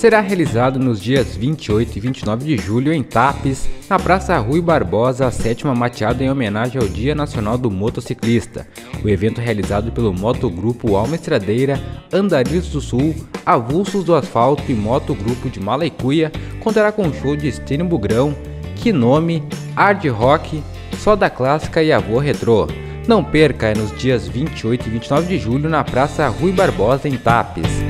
será realizado nos dias 28 e 29 de julho em Tapes, na Praça Rui Barbosa, a sétima mateada em homenagem ao Dia Nacional do Motociclista. O evento realizado pelo Motogrupo Alma Estradeira, Andarilhos do Sul, Avulsos do Asfalto e Motogrupo de Malaicuia contará com show de Estênio Bugrão, Kinome, Hard Rock, Soda Clássica e Avô Retrô. Não perca, é nos dias 28 e 29 de julho na Praça Rui Barbosa, em Tapes.